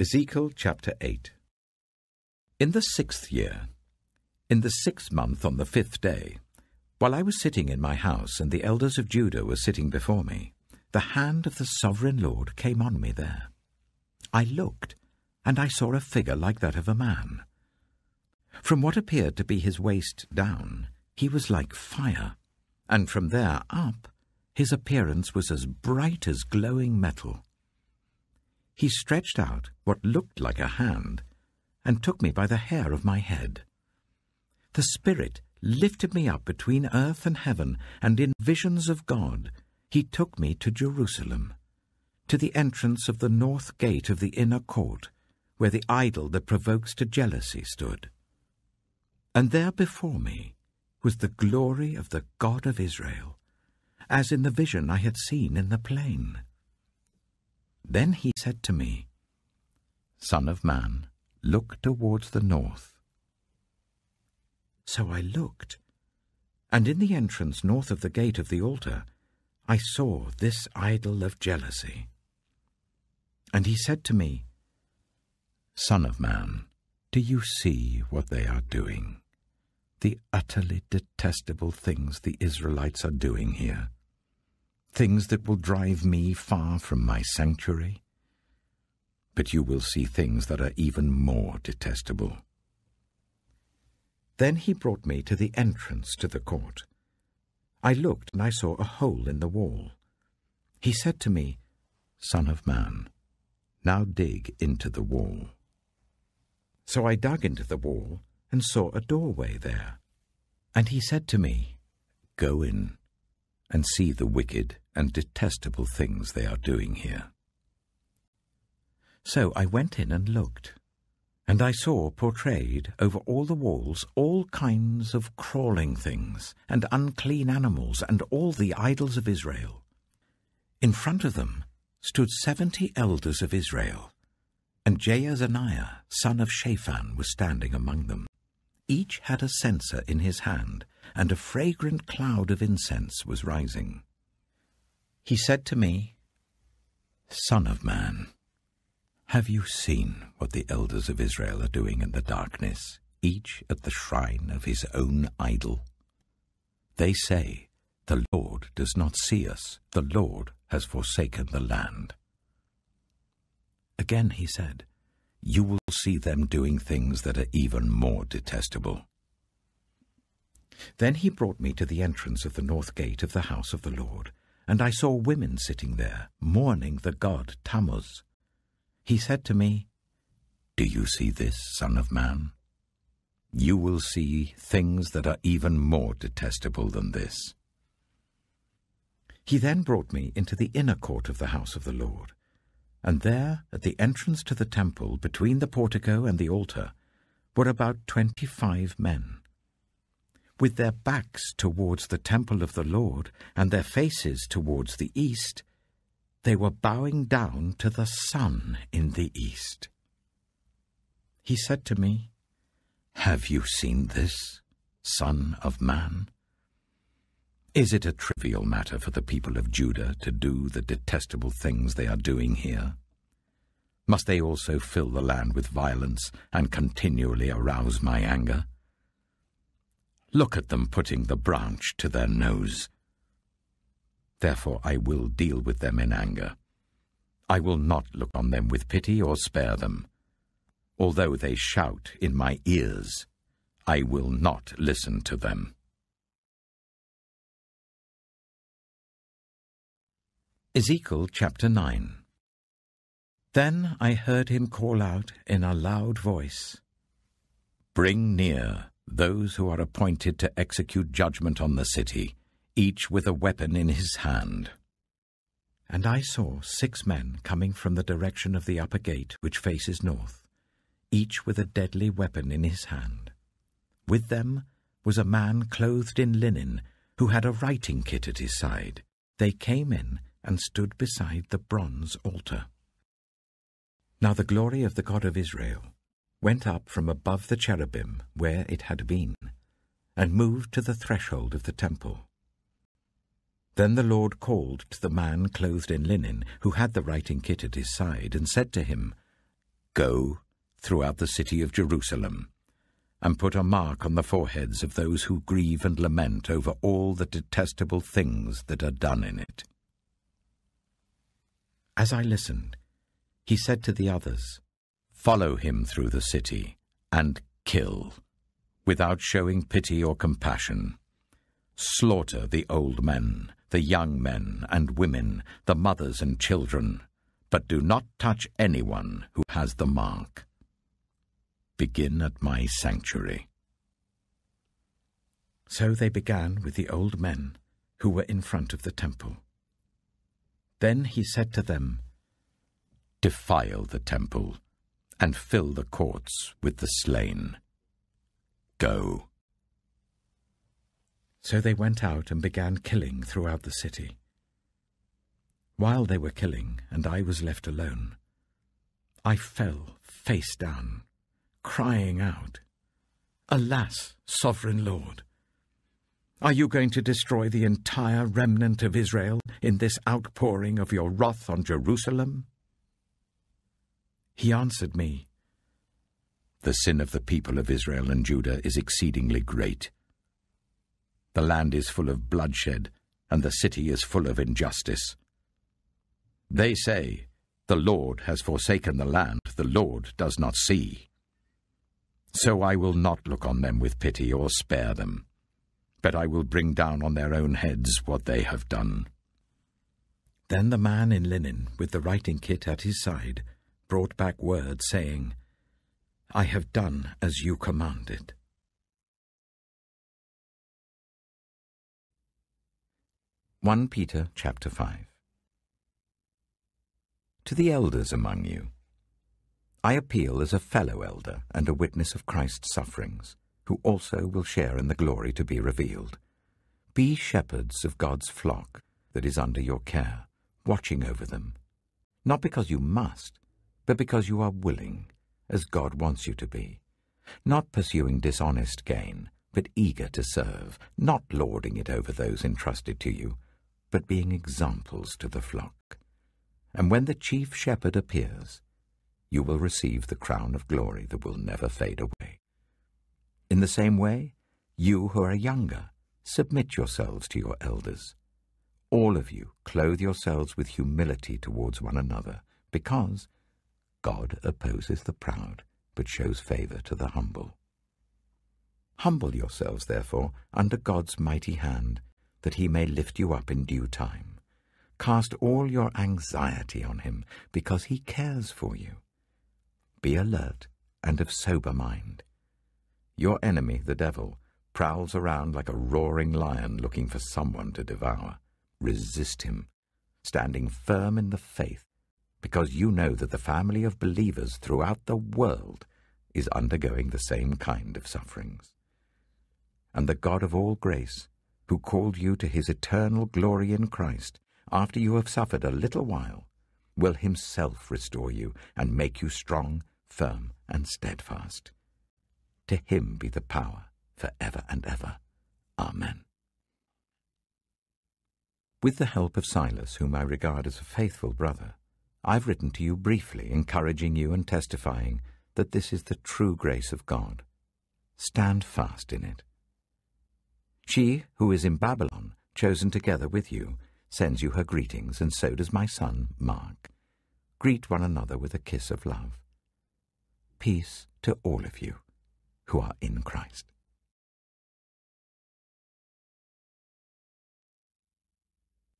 Ezekiel chapter 8 In the sixth year, in the sixth month on the fifth day, while I was sitting in my house and the elders of Judah were sitting before me, the hand of the sovereign Lord came on me there. I looked, and I saw a figure like that of a man. From what appeared to be his waist down, he was like fire, and from there up, his appearance was as bright as glowing metal. He stretched out what looked like a hand and took me by the hair of my head. The Spirit lifted me up between earth and heaven, and in visions of God he took me to Jerusalem, to the entrance of the north gate of the inner court, where the idol that provokes to jealousy stood. And there before me was the glory of the God of Israel, as in the vision I had seen in the plain. Then he said to me, Son of man, look towards the north. So I looked, and in the entrance north of the gate of the altar I saw this idol of jealousy. And he said to me, Son of man, do you see what they are doing? The utterly detestable things the Israelites are doing here things that will drive me far from my sanctuary. But you will see things that are even more detestable. Then he brought me to the entrance to the court. I looked, and I saw a hole in the wall. He said to me, Son of man, now dig into the wall. So I dug into the wall and saw a doorway there. And he said to me, Go in and see the wicked and detestable things they are doing here. So I went in and looked, and I saw portrayed over all the walls all kinds of crawling things and unclean animals and all the idols of Israel. In front of them stood seventy elders of Israel, and Jaazaniah, son of Shaphan, was standing among them. Each had a censer in his hand, and a fragrant cloud of incense was rising. He said to me, Son of man, have you seen what the elders of Israel are doing in the darkness, each at the shrine of his own idol? They say, The Lord does not see us, the Lord has forsaken the land. Again he said, You will see them doing things that are even more detestable. Then he brought me to the entrance of the north gate of the house of the Lord, and I saw women sitting there, mourning the god Tammuz. He said to me, Do you see this, son of man? You will see things that are even more detestable than this. He then brought me into the inner court of the house of the Lord, and there, at the entrance to the temple, between the portico and the altar, were about twenty-five men with their backs towards the temple of the Lord and their faces towards the east, they were bowing down to the sun in the east. He said to me, Have you seen this, Son of Man? Is it a trivial matter for the people of Judah to do the detestable things they are doing here? Must they also fill the land with violence and continually arouse my anger? Look at them putting the branch to their nose. Therefore I will deal with them in anger. I will not look on them with pity or spare them. Although they shout in my ears, I will not listen to them. Ezekiel chapter 9 Then I heard him call out in a loud voice, Bring near those who are appointed to execute judgment on the city, each with a weapon in his hand. And I saw six men coming from the direction of the upper gate which faces north, each with a deadly weapon in his hand. With them was a man clothed in linen, who had a writing kit at his side. They came in and stood beside the bronze altar. Now the glory of the God of Israel went up from above the cherubim where it had been, and moved to the threshold of the temple. Then the Lord called to the man clothed in linen, who had the writing kit at his side, and said to him, Go throughout the city of Jerusalem and put a mark on the foreheads of those who grieve and lament over all the detestable things that are done in it. As I listened, he said to the others, Follow him through the city and kill, without showing pity or compassion. Slaughter the old men, the young men and women, the mothers and children, but do not touch anyone who has the mark begin at my sanctuary. So they began with the old men who were in front of the temple. Then he said to them, Defile the temple and fill the courts with the slain. Go. So they went out and began killing throughout the city. While they were killing, and I was left alone, I fell face down crying out, Alas, sovereign Lord! Are you going to destroy the entire remnant of Israel in this outpouring of your wrath on Jerusalem? He answered me, The sin of the people of Israel and Judah is exceedingly great. The land is full of bloodshed, and the city is full of injustice. They say, The Lord has forsaken the land, the Lord does not see. So I will not look on them with pity or spare them, but I will bring down on their own heads what they have done. Then the man in linen, with the writing kit at his side, brought back word, saying, I have done as you commanded. One Peter chapter five. To the elders among you, I appeal as a fellow elder and a witness of Christ's sufferings, who also will share in the glory to be revealed. Be shepherds of God's flock that is under your care, watching over them, not because you must, but because you are willing, as God wants you to be, not pursuing dishonest gain, but eager to serve, not lording it over those entrusted to you, but being examples to the flock. And when the chief shepherd appears, you will receive the crown of glory that will never fade away. In the same way, you who are younger, submit yourselves to your elders. All of you clothe yourselves with humility towards one another, because God opposes the proud, but shows favor to the humble. Humble yourselves, therefore, under God's mighty hand, that he may lift you up in due time. Cast all your anxiety on him, because he cares for you. Be alert and of sober mind. Your enemy, the devil, prowls around like a roaring lion looking for someone to devour. Resist him, standing firm in the faith, because you know that the family of believers throughout the world is undergoing the same kind of sufferings. And the God of all grace, who called you to his eternal glory in Christ, after you have suffered a little while, will himself restore you and make you strong, firm, and steadfast. To him be the power for ever and ever. Amen. With the help of Silas, whom I regard as a faithful brother, I've written to you briefly, encouraging you and testifying that this is the true grace of God. Stand fast in it. She, who is in Babylon, chosen together with you, sends you her greetings, and so does my son, Mark. Greet one another with a kiss of love. Peace to all of you who are in Christ.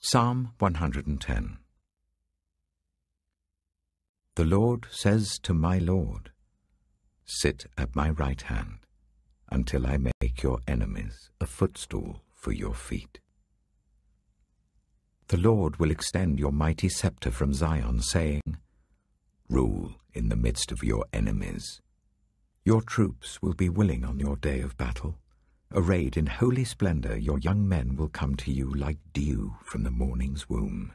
Psalm 110 The Lord says to my Lord, Sit at my right hand until I make your enemies a footstool for your feet. The Lord will extend your mighty scepter from Zion, saying, Rule in the midst of your enemies. Your troops will be willing on your day of battle. Arrayed in holy splendor, your young men will come to you like dew from the morning's womb.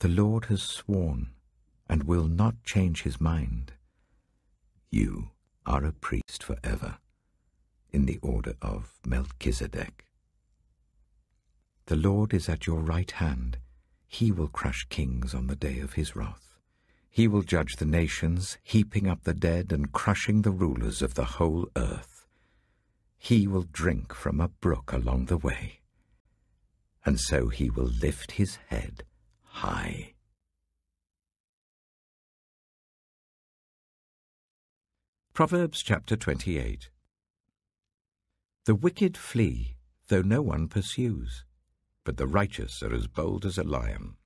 The Lord has sworn and will not change his mind. You are a priest forever, in the order of Melchizedek. The Lord is at your right hand. He will crush kings on the day of his wrath. He will judge the nations, heaping up the dead and crushing the rulers of the whole earth. He will drink from a brook along the way, and so he will lift his head high. Proverbs chapter 28 The wicked flee, though no one pursues, but the righteous are as bold as a lion.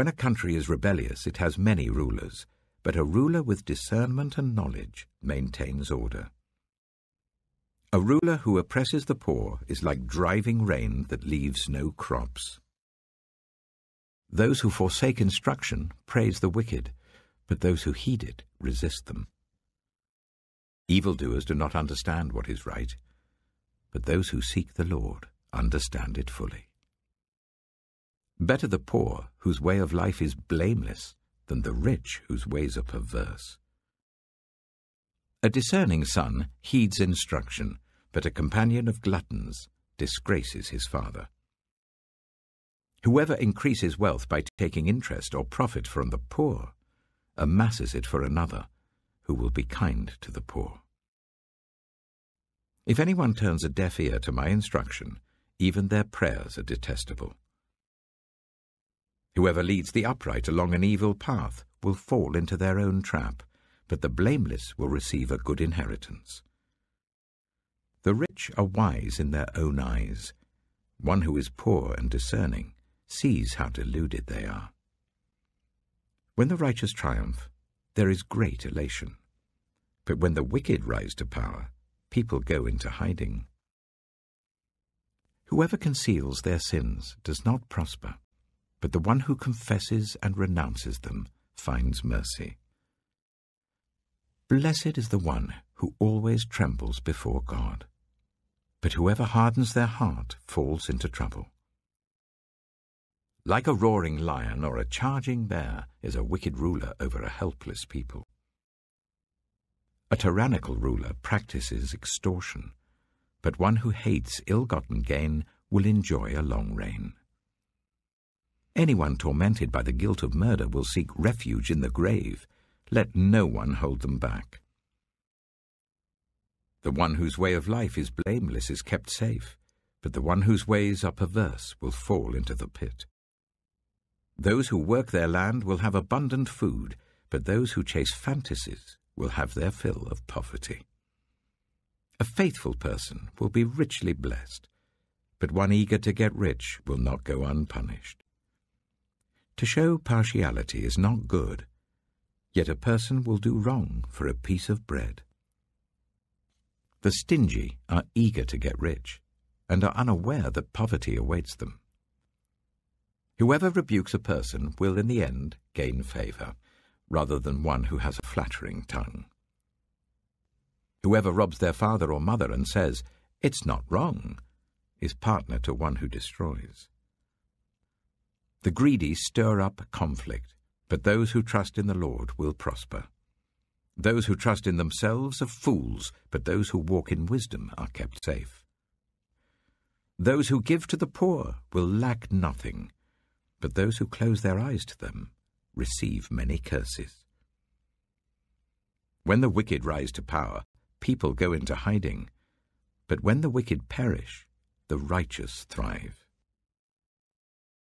When a country is rebellious, it has many rulers, but a ruler with discernment and knowledge maintains order. A ruler who oppresses the poor is like driving rain that leaves no crops. Those who forsake instruction praise the wicked, but those who heed it resist them. Evildoers do not understand what is right, but those who seek the Lord understand it fully. Better the poor, whose way of life is blameless, than the rich, whose ways are perverse. A discerning son heeds instruction, but a companion of gluttons disgraces his father. Whoever increases wealth by taking interest or profit from the poor amasses it for another, who will be kind to the poor. If anyone turns a deaf ear to my instruction, even their prayers are detestable. Whoever leads the upright along an evil path will fall into their own trap, but the blameless will receive a good inheritance. The rich are wise in their own eyes. One who is poor and discerning sees how deluded they are. When the righteous triumph, there is great elation. But when the wicked rise to power, people go into hiding. Whoever conceals their sins does not prosper but the one who confesses and renounces them finds mercy. Blessed is the one who always trembles before God, but whoever hardens their heart falls into trouble. Like a roaring lion or a charging bear is a wicked ruler over a helpless people. A tyrannical ruler practices extortion, but one who hates ill-gotten gain will enjoy a long reign. Anyone tormented by the guilt of murder will seek refuge in the grave. Let no one hold them back. The one whose way of life is blameless is kept safe, but the one whose ways are perverse will fall into the pit. Those who work their land will have abundant food, but those who chase fantasies will have their fill of poverty. A faithful person will be richly blessed, but one eager to get rich will not go unpunished. To show partiality is not good, yet a person will do wrong for a piece of bread. The stingy are eager to get rich, and are unaware that poverty awaits them. Whoever rebukes a person will in the end gain favour, rather than one who has a flattering tongue. Whoever robs their father or mother and says, It's not wrong, is partner to one who destroys. The greedy stir up conflict, but those who trust in the Lord will prosper. Those who trust in themselves are fools, but those who walk in wisdom are kept safe. Those who give to the poor will lack nothing, but those who close their eyes to them receive many curses. When the wicked rise to power, people go into hiding, but when the wicked perish, the righteous thrive.